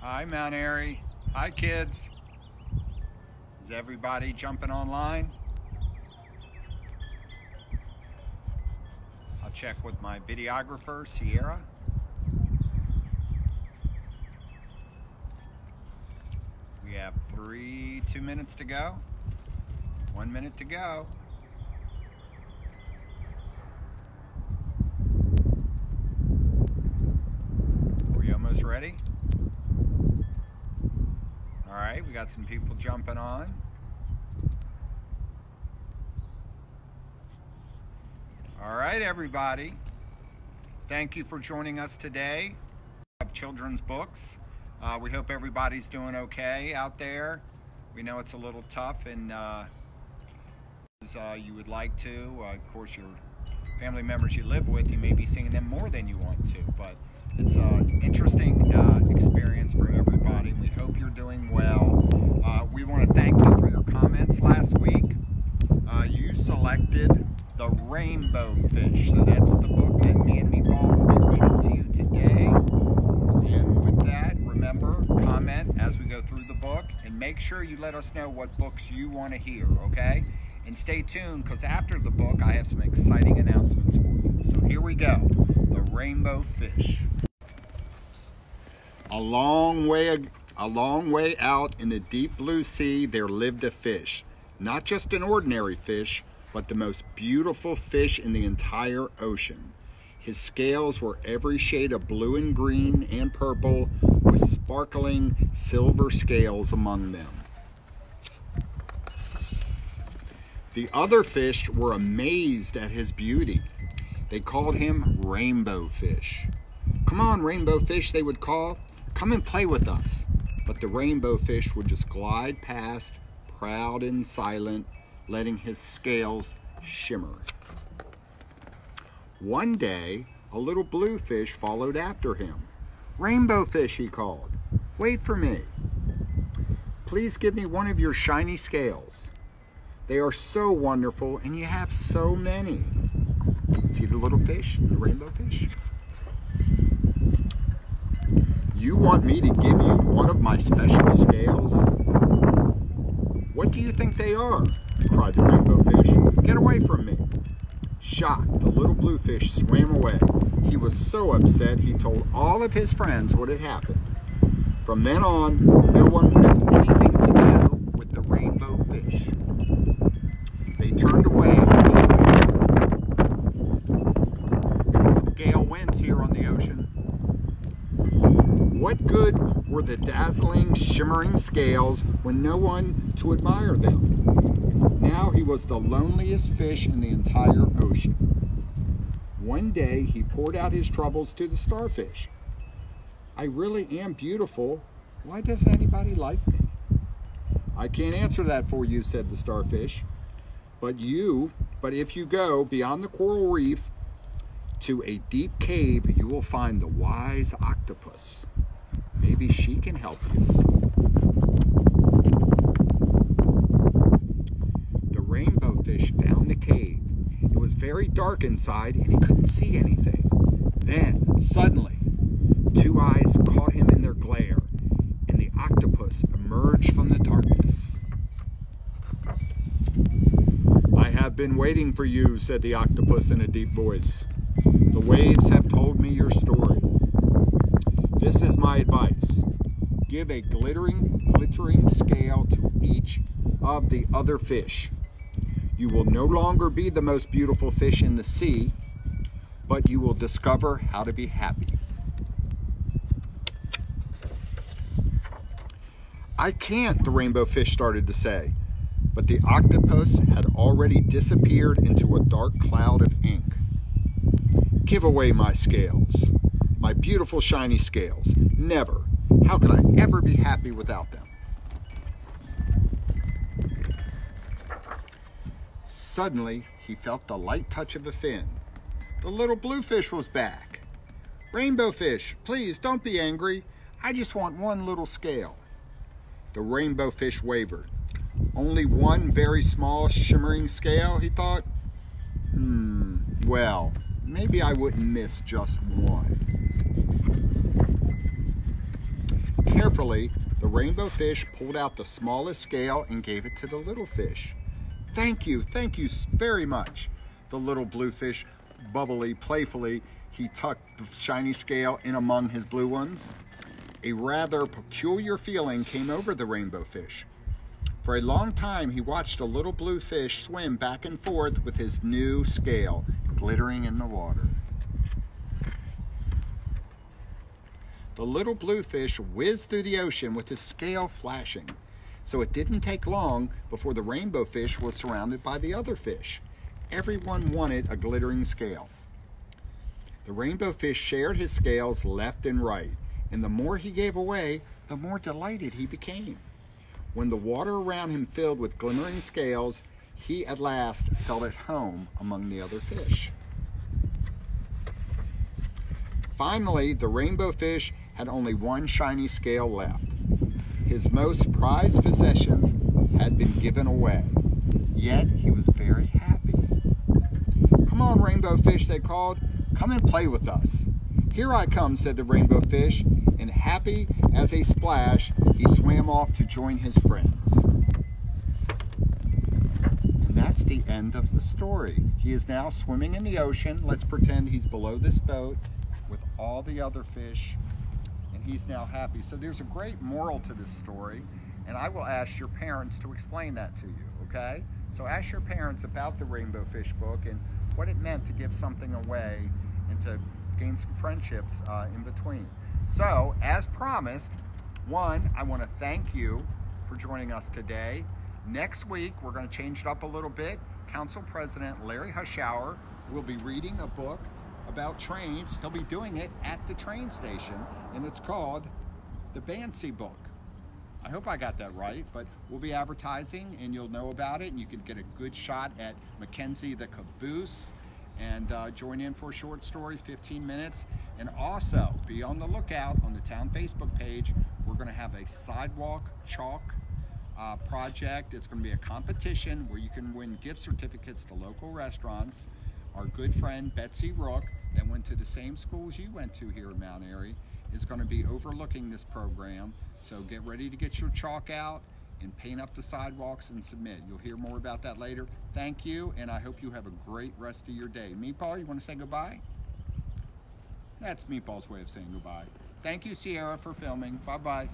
Hi, Mount Airy. Hi, kids. Is everybody jumping online? I'll check with my videographer, Sierra. We have three, two minutes to go. One minute to go. Are we almost ready? We got some people jumping on. All right, everybody. Thank you for joining us today. Of children's books. Uh, we hope everybody's doing okay out there. We know it's a little tough, and uh, uh, you would like to, uh, of course, your family members you live with, you may be seeing them more than you want to, but it's an interesting uh, everybody. We hope you're doing well. Uh, we want to thank you for your comments last week. Uh, you selected The Rainbow Fish. So that's the book that me and Meatball will be reading to you today. And with that, remember, comment as we go through the book and make sure you let us know what books you want to hear, okay? And stay tuned because after the book, I have some exciting announcements for you. So here we go The Rainbow Fish. A long way a long way out in the deep blue sea there lived a fish. Not just an ordinary fish, but the most beautiful fish in the entire ocean. His scales were every shade of blue and green and purple with sparkling silver scales among them. The other fish were amazed at his beauty. They called him Rainbow Fish. Come on, Rainbow Fish, they would call. Come and play with us. But the rainbow fish would just glide past, proud and silent, letting his scales shimmer. One day, a little blue fish followed after him. Rainbow fish, he called. Wait for me. Please give me one of your shiny scales. They are so wonderful, and you have so many. See the little fish, the rainbow fish? You want me to give you one of my special scales? What do you think they are? cried the rainbow fish. Get away from me. Shocked, the little blue fish swam away. He was so upset he told all of his friends what had happened. From then on, no one would have anything to do with the rainbow fish. They turned away. Got some gale winds here on the ocean. What good were the dazzling, shimmering scales when no one to admire them? Now he was the loneliest fish in the entire ocean. One day he poured out his troubles to the starfish. I really am beautiful. Why doesn't anybody like me? I can't answer that for you, said the starfish. But you, but if you go beyond the coral reef to a deep cave, you will find the wise octopus. Maybe she can help you. The rainbow fish found the cave. It was very dark inside and he couldn't see anything. Then, suddenly, two eyes caught him in their glare and the octopus emerged from the darkness. I have been waiting for you, said the octopus in a deep voice. The waves have told me your story. This is my advice. Give a glittering, glittering scale to each of the other fish. You will no longer be the most beautiful fish in the sea, but you will discover how to be happy. I can't, the rainbow fish started to say, but the octopus had already disappeared into a dark cloud of ink. Give away my scales, my beautiful shiny scales. Never. How could I ever be happy without them? Suddenly, he felt the light touch of a fin. The little blue fish was back. Rainbow fish, please don't be angry. I just want one little scale. The rainbow fish wavered. Only one very small shimmering scale, he thought. Hmm, well, maybe I wouldn't miss just one. Carefully, the rainbow fish pulled out the smallest scale and gave it to the little fish. Thank you, thank you very much. The little blue fish, bubbly, playfully, he tucked the shiny scale in among his blue ones. A rather peculiar feeling came over the rainbow fish. For a long time, he watched a little blue fish swim back and forth with his new scale glittering in the water. The little blue fish whizzed through the ocean with his scale flashing. So it didn't take long before the rainbow fish was surrounded by the other fish. Everyone wanted a glittering scale. The rainbow fish shared his scales left and right, and the more he gave away, the more delighted he became. When the water around him filled with glimmering scales, he at last felt at home among the other fish. Finally, the rainbow fish had only one shiny scale left. His most prized possessions had been given away, yet he was very happy. Come on, rainbow fish, they called. Come and play with us. Here I come, said the rainbow fish, and happy as a splash, he swam off to join his friends. And that's the end of the story. He is now swimming in the ocean. Let's pretend he's below this boat with all the other fish he's now happy. So there's a great moral to this story, and I will ask your parents to explain that to you, okay? So ask your parents about the Rainbow Fish book and what it meant to give something away and to gain some friendships uh, in between. So, as promised, one, I want to thank you for joining us today. Next week, we're going to change it up a little bit. Council President Larry Hushour will be reading a book about trains. He'll be doing it at the train station, and it's called the Bancy Book. I hope I got that right, but we'll be advertising and you'll know about it and you can get a good shot at Mackenzie the Caboose and uh, join in for a short story, 15 minutes. And also be on the lookout on the town Facebook page. We're gonna have a sidewalk chalk uh, project. It's gonna be a competition where you can win gift certificates to local restaurants. Our good friend Betsy Rook that went to the same schools you went to here in Mount Airy is going to be overlooking this program. So get ready to get your chalk out and paint up the sidewalks and submit. You'll hear more about that later. Thank you, and I hope you have a great rest of your day. Meatball, you want to say goodbye? That's Meatball's way of saying goodbye. Thank you, Sierra, for filming. Bye-bye.